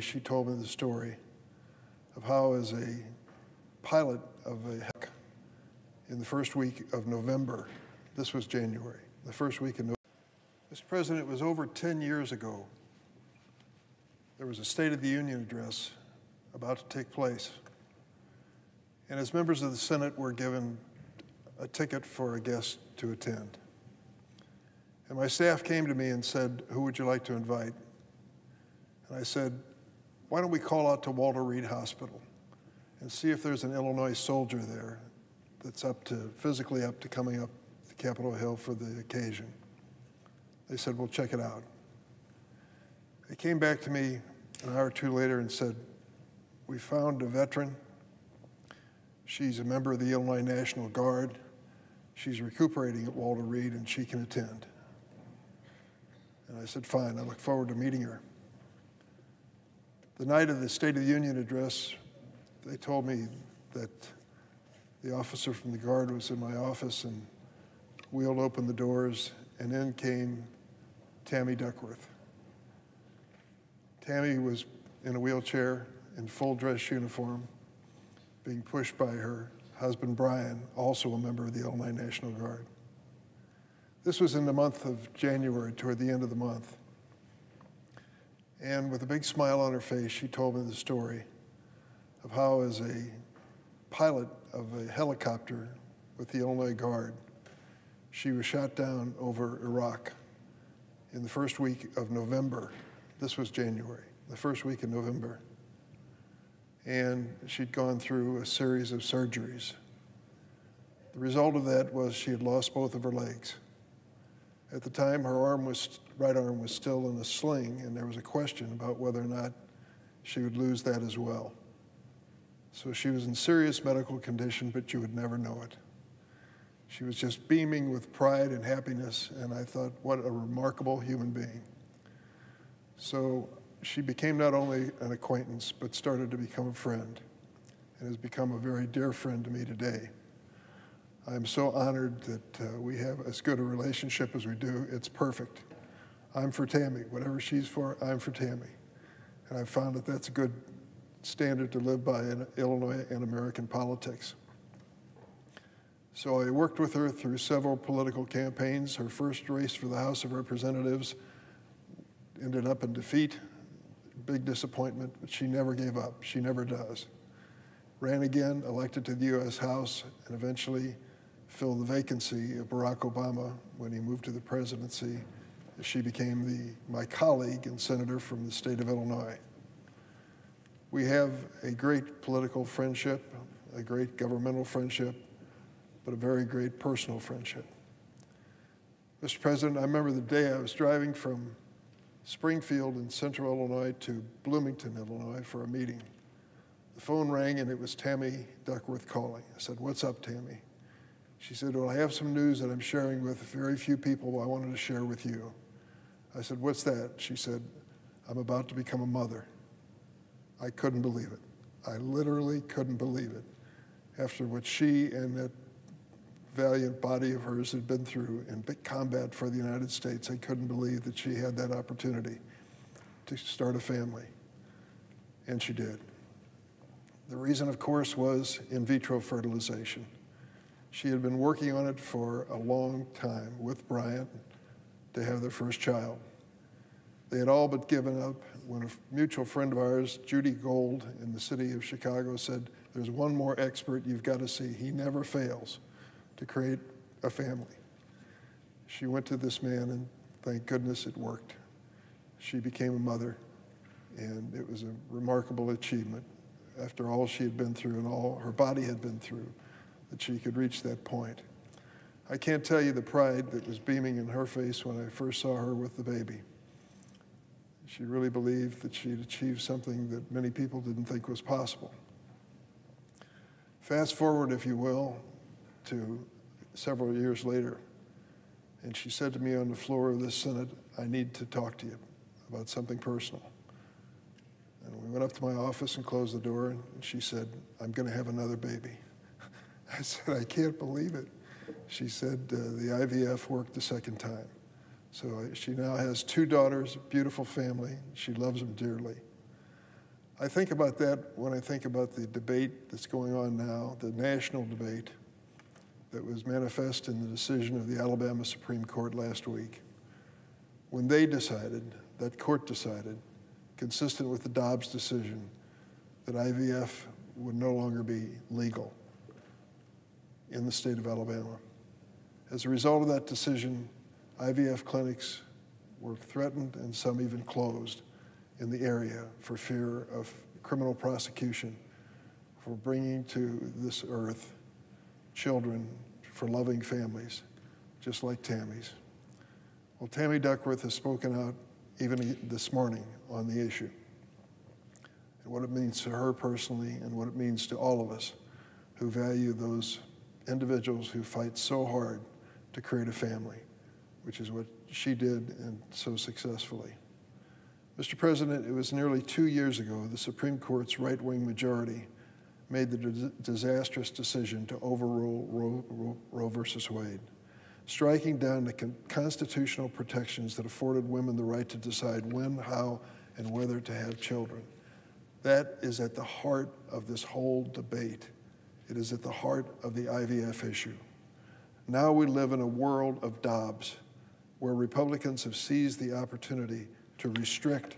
she told me the story of how, as a pilot of a heck in the first week of November, this was January, the first week in November. Mr. President, it was over 10 years ago. There was a State of the Union address about to take place. And as members of the Senate were given a ticket for a guest to attend. And my staff came to me and said, Who would you like to invite? And I said, Why don't we call out to Walter Reed Hospital and see if there's an Illinois soldier there that's up to, physically up to coming up the Capitol Hill for the occasion? They said, We'll check it out. They came back to me an hour or two later and said, We found a veteran. She's a member of the Illinois National Guard. She's recuperating at Walter Reed and she can attend. And I said, Fine, I look forward to meeting her. The night of the State of the Union address, they told me that the officer from the Guard was in my office and wheeled open the doors, and in came Tammy Duckworth. Tammy was in a wheelchair in full dress uniform, being pushed by her husband Brian, also a member of the Illinois National Guard. This was in the month of January, toward the end of the month. And with a big smile on her face, she told me the story of how, as a pilot of a helicopter with the Illinois Guard, she was shot down over Iraq in the first week of November. This was January, the first week of November and she'd gone through a series of surgeries. The result of that was she had lost both of her legs. At the time, her arm was, right arm was still in a sling, and there was a question about whether or not she would lose that as well. So she was in serious medical condition, but you would never know it. She was just beaming with pride and happiness, and I thought, what a remarkable human being. So she became not only an acquaintance, but started to become a friend and has become a very dear friend to me today. I'm so honored that uh, we have as good a relationship as we do. It's perfect. I'm for Tammy. Whatever she's for, I'm for Tammy. And I've found that that's a good standard to live by in Illinois and American politics. So I worked with her through several political campaigns. Her first race for the House of Representatives ended up in defeat big disappointment, but she never gave up. She never does. Ran again, elected to the U.S. House, and eventually filled the vacancy of Barack Obama when he moved to the presidency. She became the, my colleague and senator from the state of Illinois. We have a great political friendship, a great governmental friendship, but a very great personal friendship. Mr. President, I remember the day I was driving from Springfield in central Illinois to Bloomington, Illinois for a meeting. The phone rang and it was Tammy Duckworth calling. I said, What's up, Tammy? She said, Well, I have some news that I'm sharing with very few people I wanted to share with you. I said, What's that? She said, I'm about to become a mother. I couldn't believe it. I literally couldn't believe it. After what she and that valiant body of hers had been through in combat for the United States. I couldn't believe that she had that opportunity to start a family. And she did. The reason, of course, was in vitro fertilization. She had been working on it for a long time with Bryant to have their first child. They had all but given up when a mutual friend of ours, Judy Gold, in the city of Chicago, said, There's one more expert you've got to see. He never fails to create a family. She went to this man, and thank goodness it worked. She became a mother, and it was a remarkable achievement after all she had been through and all her body had been through that she could reach that point. I can't tell you the pride that was beaming in her face when I first saw her with the baby. She really believed that she'd achieved something that many people didn't think was possible. Fast forward, if you will, to several years later. And she said to me on the floor of this Senate, I need to talk to you about something personal. And we went up to my office and closed the door, and she said, I'm going to have another baby. I said, I can't believe it. She said, uh, the IVF worked the second time. So she now has two daughters, beautiful family. She loves them dearly. I think about that when I think about the debate that's going on now, the national debate that was manifest in the decision of the Alabama Supreme Court last week. When they decided, that court decided, consistent with the Dobbs decision, that IVF would no longer be legal in the state of Alabama. As a result of that decision, IVF clinics were threatened and some even closed in the area for fear of criminal prosecution for bringing to this earth children for loving families, just like Tammy's. Well, Tammy Duckworth has spoken out even this morning on the issue and what it means to her personally and what it means to all of us who value those individuals who fight so hard to create a family, which is what she did and so successfully. Mr. President, it was nearly two years ago the Supreme Court's right wing majority made the disastrous decision to overrule Roe, versus Wade, striking down the con- constitutional protections that afforded women the right to decide when, how, and whether to have children. That is at the heart of this whole debate. It is at the heart of the IVF issue. Now we live in a world of Dobbs, where Republicans have seized the opportunity to restrict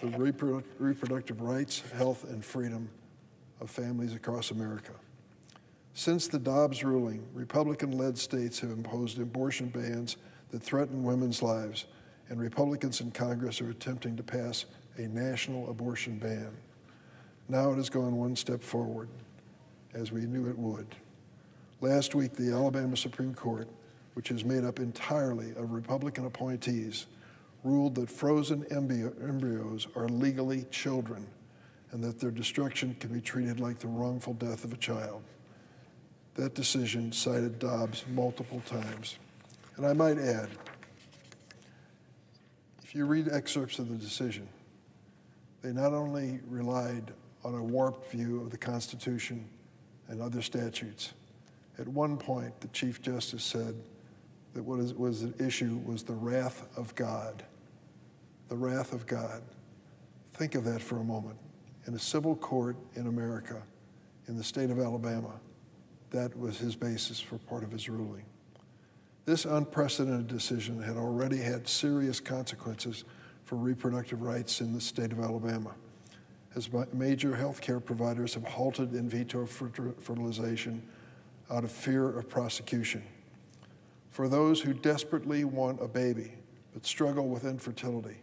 the reprodu- reproductive rights, health, and freedom of families across America. Since the Dobbs ruling, Republican led states have imposed abortion bans that threaten women's lives, and Republicans in Congress are attempting to pass a national abortion ban. Now it has gone one step forward, as we knew it would. Last week, the Alabama Supreme Court, which is made up entirely of Republican appointees, ruled that frozen embryo- embryos are legally children and that their destruction can be treated like the wrongful death of a child. That decision cited Dobbs multiple times. And I might add, if you read excerpts of the decision, they not only relied on a warped view of the Constitution and other statutes. At one point, the Chief Justice said that what was at issue was the wrath of God. The wrath of God. Think of that for a moment in a civil court in America, in the state of Alabama. That was his basis for part of his ruling. This unprecedented decision had already had serious consequences for reproductive rights in the state of Alabama, as major health care providers have halted in vitro fertilization out of fear of prosecution. For those who desperately want a baby but struggle with infertility,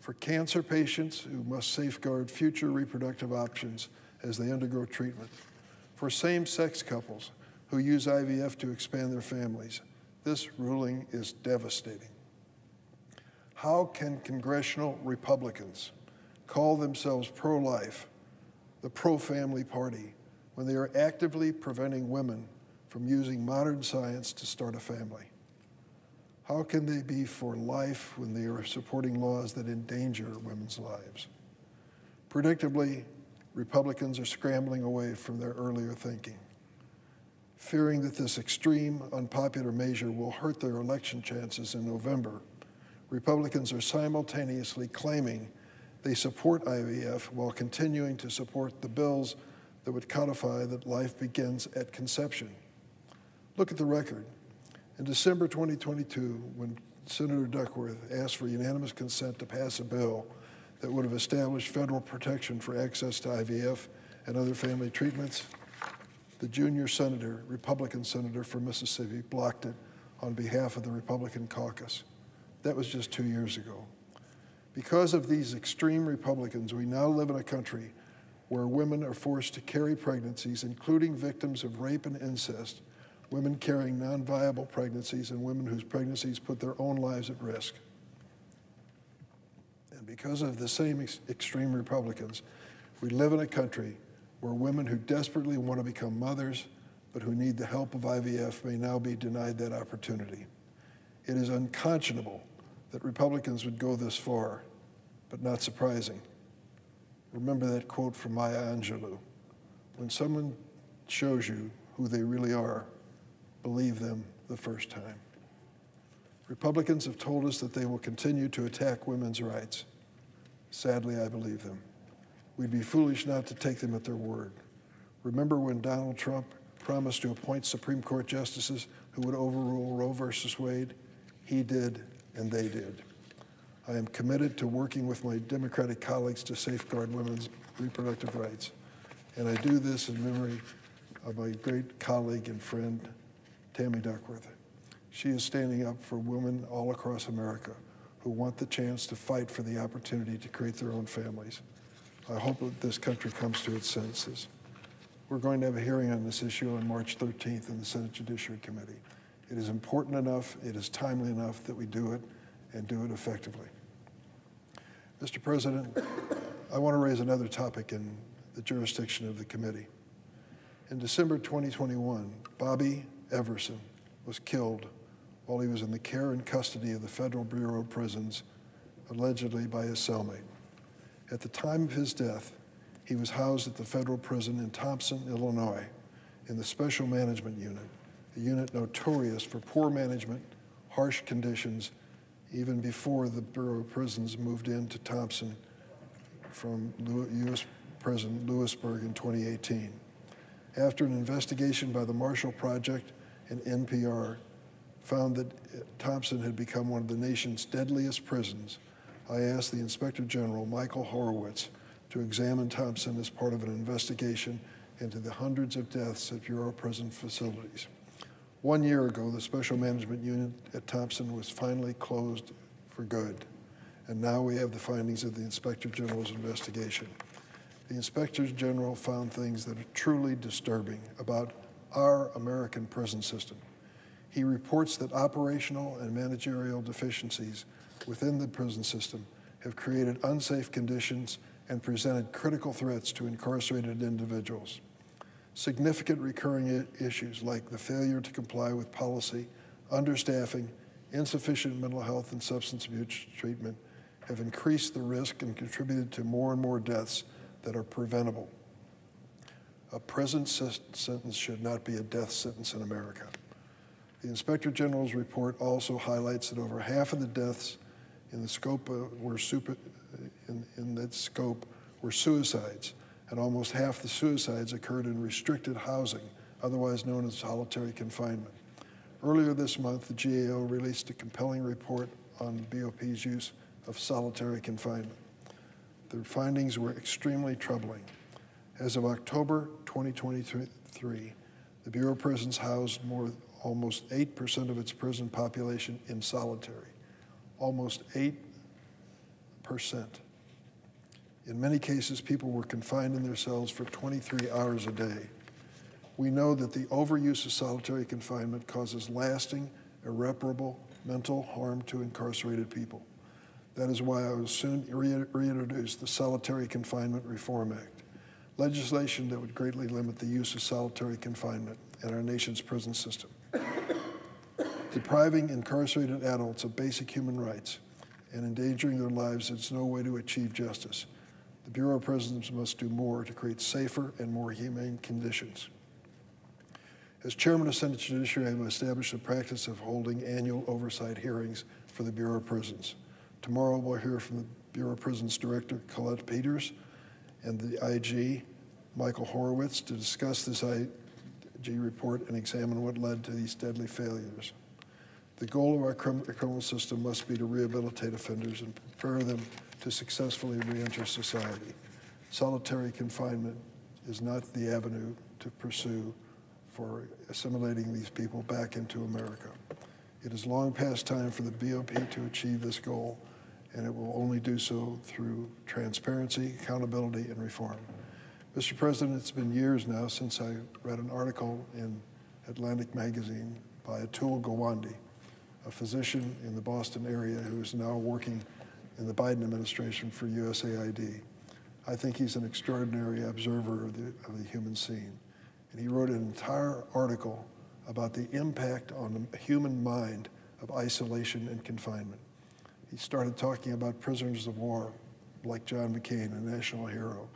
for cancer patients who must safeguard future reproductive options as they undergo treatment, for same sex couples who use IVF to expand their families. This ruling is devastating. How can congressional Republicans call themselves pro life, the pro family party, when they are actively preventing women from using modern science to start a family? How can they be for life when they are supporting laws that endanger women's lives? Predictably, Republicans are scrambling away from their earlier thinking. Fearing that this extreme, unpopular measure will hurt their election chances in November, Republicans are simultaneously claiming they support IVF while continuing to support the bills that would codify that life begins at conception. Look at the record. In December 2022, when Senator Duckworth asked for unanimous consent to pass a bill that would have established federal protection for access to IVF and other family treatments, the junior senator, Republican senator from Mississippi, blocked it on behalf of the Republican caucus. That was just two years ago. Because of these extreme Republicans, we now live in a country where women are forced to carry pregnancies, including victims of rape and incest, women carrying non viable pregnancies, and women whose pregnancies put their own lives at risk. And because of the same ex- extreme Republicans, we live in a country where women who desperately want to become mothers but who need the help of IVF may now be denied that opportunity. It is unconscionable that Republicans would go this far, but not surprising. Remember that quote from Maya Angelou when someone shows you who they really are, believe them the first time. Republicans have told us that they will continue to attack women's rights. Sadly, I believe them. We'd be foolish not to take them at their word. Remember when Donald Trump promised to appoint Supreme Court justices who would overrule Roe versus Wade? He did, and they did. I am committed to working with my Democratic colleagues to safeguard women's reproductive rights. And I do this in memory of my great colleague and friend, Tammy Duckworth. She is standing up for women all across America who want the chance to fight for the opportunity to create their own families. I hope that this country comes to its senses. We're going to have a hearing on this issue on March 13th in the Senate Judiciary Committee. It is important enough, it is timely enough that we do it and do it effectively. Mr. President, I want to raise another topic in the jurisdiction of the committee. In December 2021, Bobby Everson was killed while he was in the care and custody of the Federal Bureau of Prisons, allegedly by his cellmate. At the time of his death, he was housed at the federal prison in Thompson, Illinois, in the Special Management Unit, a unit notorious for poor management, harsh conditions, even before the Bureau of Prisons moved into Thompson from U.S. Prison Lewisburg in 2018. After an investigation by the Marshall Project and NPR found that uh, Thompson had become one of the nation's deadliest prisons, I asked the Inspector General, Michael Horowitz, to examine Thompson as part of an investigation into the hundreds of deaths at Bureau prison facilities. One year ago, the Special Management Unit at Thompson was finally closed for good, and now we have the findings of the Inspector General's investigation. The Inspector General found things that are truly disturbing about our American prison system. He reports that operational and managerial deficiencies within the prison system have created unsafe conditions and presented critical threats to incarcerated individuals. Significant recurring issues like the failure to comply with policy, understaffing, insufficient mental health and substance abuse treatment have increased the risk and contributed to more and more deaths that are preventable. A prison sentence should not be a death sentence in America. The Inspector General's report also highlights that over half of the deaths in the scope were super, in, in that scope were suicides, and almost half the suicides occurred in restricted housing, otherwise known as solitary confinement. Earlier this month, the GAO released a compelling report on BOP's use of solitary confinement. The findings were extremely troubling. As of October 2023, the Bureau of Prisons housed more, almost 8% of its prison population in solitary. Almost 8%. In many cases, people were confined in their cells for 23 hours a day. We know that the overuse of solitary confinement causes lasting, irreparable mental harm to incarcerated people. That is why I will soon re reintroduce the Solitary Confinement Reform Act, legislation that would greatly limit the use of solitary confinement in our nation's prison system. Depriving incarcerated adults of basic human rights and endangering their lives is no way to achieve justice. The Bureau of Prisons must do more to create safer and more humane conditions. As chairman of Senate Judiciary, I have established a practice of holding annual oversight hearings for the Bureau of Prisons. Tomorrow we'll hear from the Bureau of Prisons Director Colette Peters and the IG Michael Horowitz to discuss this IG report and examine what led to these deadly failures. The goal of our criminal system must be to rehabilitate offenders and prepare them to successfully reenter society. Solitary confinement is not the avenue to pursue for assimilating these people back into America. It is long past time for the BOP to achieve this goal, and it will only do so through transparency, accountability, and reform. Mr. President, it's been years now since I read an article in Atlantic Magazine by Atul Gawande, a physician in the Boston area who is now working in the Biden administration for USAID. I think he's an extraordinary observer of the, of the human scene and he wrote an entire article about the impact on the human mind of isolation and confinement. He started talking about prisoners of war like John McCain, a national hero,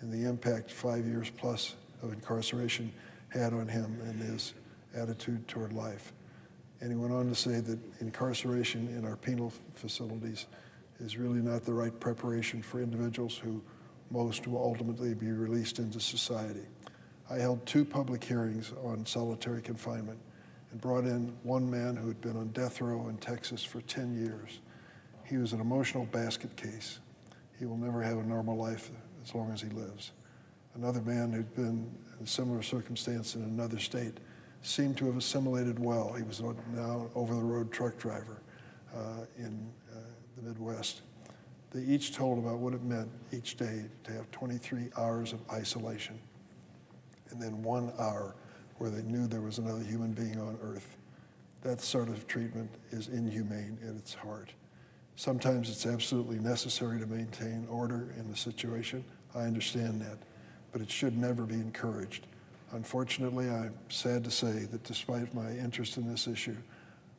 and the impact five years plus of incarceration had on him and his attitude toward life. And he went on to say that incarceration in our penal facilities is really not the right preparation for individuals who most will ultimately be released into society. I held two public hearings on solitary confinement and brought in one man who had been on death row in Texas for 10 years. He was an emotional basket case. He will never have a normal life as long as he lives. Another man who'd been in a similar circumstance in another state seemed to have assimilated well. He was now over-the-road truck driver uh, in the Midwest. They each told about what it meant each day to have 23 hours of isolation and then one hour where they knew there was another human being on earth. That sort of treatment is inhumane at its heart. Sometimes it's absolutely necessary to maintain order in the situation. I understand that, but it should never be encouraged. Unfortunately, I'm sad to say that despite my interest in this issue,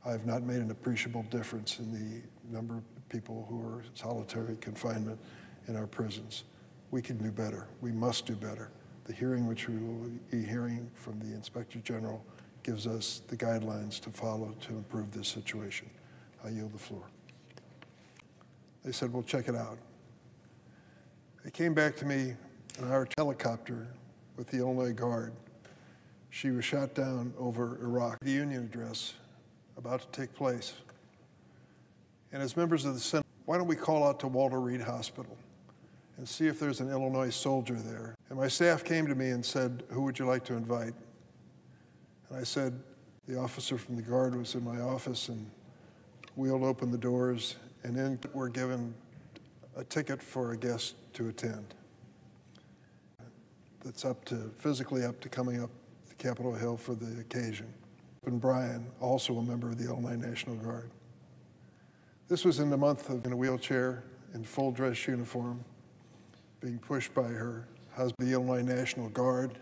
I've not made an appreciable difference in the number people who are in solitary confinement in our prisons. We can do better. We must do better. The hearing which we will be hearing from the Inspector General gives us the guidelines to follow to improve this situation. I yield the floor. They said, well, check it out. They came back to me in our helicopter with the Illinois Guard. She was shot down over Iraq. The Union address about to take place. And as members of the Senate, why don't we call out to Walter Reed Hospital and see if there's an Illinois soldier there? And my staff came to me and said, Who would you like to invite? And I said, The officer from the Guard was in my office and wheeled open the doors, and then we're given a ticket for a guest to attend. That's up to, physically up to coming up to Capitol Hill for the occasion. And Brian, also a member of the Illinois National Guard. This was in the month of in a wheelchair, in full dress uniform, being pushed by her husband, the Illinois National Guard.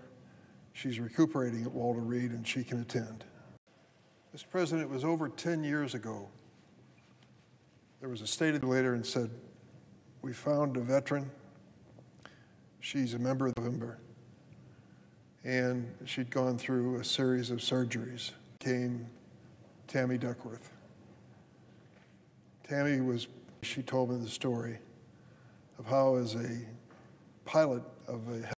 She's recuperating at Walter Reed and she can attend. Mr. President, it was over 10 years ago. There was a stated later and said, We found a veteran. She's a member of the member. And she'd gone through a series of surgeries. Came Tammy Duckworth. Tammy was, she told me the story of how, as a pilot of a